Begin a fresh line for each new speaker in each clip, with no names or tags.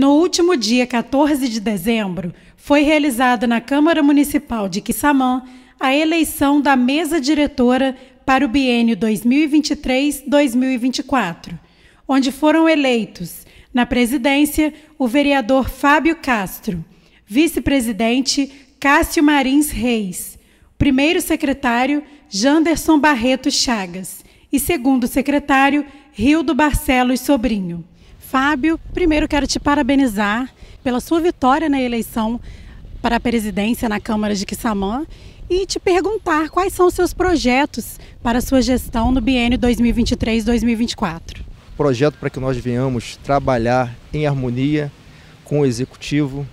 No último dia 14 de dezembro, foi realizada na Câmara Municipal de Quissamã a eleição da mesa diretora para o biênio 2023-2024, onde foram eleitos, na presidência, o vereador Fábio Castro, vice-presidente Cássio Marins Reis, primeiro secretário Janderson Barreto Chagas e segundo secretário Rildo Barcelos Sobrinho. Fábio, primeiro quero te parabenizar pela sua vitória na eleição para a presidência na Câmara de Quissamã e te perguntar quais são os seus projetos para a sua gestão no biênio 2023-2024.
Projeto para que nós venhamos trabalhar em harmonia com o executivo,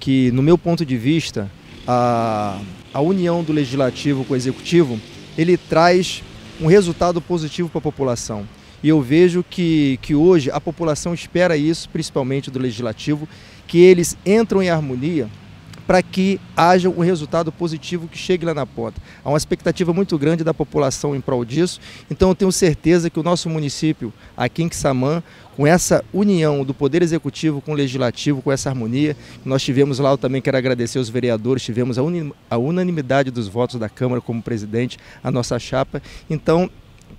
que no meu ponto de vista, a, a união do legislativo com o executivo, ele traz um resultado positivo para a população. E eu vejo que, que hoje a população espera isso, principalmente do legislativo, que eles entram em harmonia para que haja um resultado positivo que chegue lá na ponta. Há uma expectativa muito grande da população em prol disso, então eu tenho certeza que o nosso município, aqui em Quissamã, com essa união do Poder Executivo com o Legislativo, com essa harmonia, nós tivemos lá, eu também quero agradecer aos vereadores, tivemos a unanimidade dos votos da Câmara como presidente, a nossa chapa, então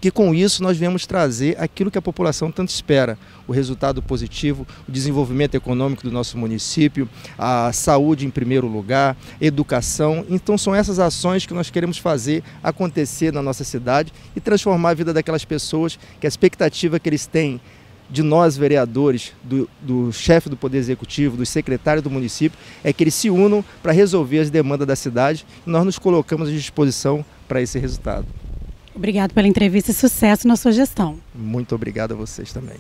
que com isso nós viemos trazer aquilo que a população tanto espera, o resultado positivo, o desenvolvimento econômico do nosso município, a saúde em primeiro lugar, educação. Então são essas ações que nós queremos fazer acontecer na nossa cidade e transformar a vida daquelas pessoas que a expectativa que eles têm de nós vereadores, do, do chefe do Poder Executivo, do secretário do município, é que eles se unam para resolver as demandas da cidade e nós nos colocamos à disposição para esse resultado.
Obrigado pela entrevista e sucesso na sua gestão.
Muito obrigado a vocês também.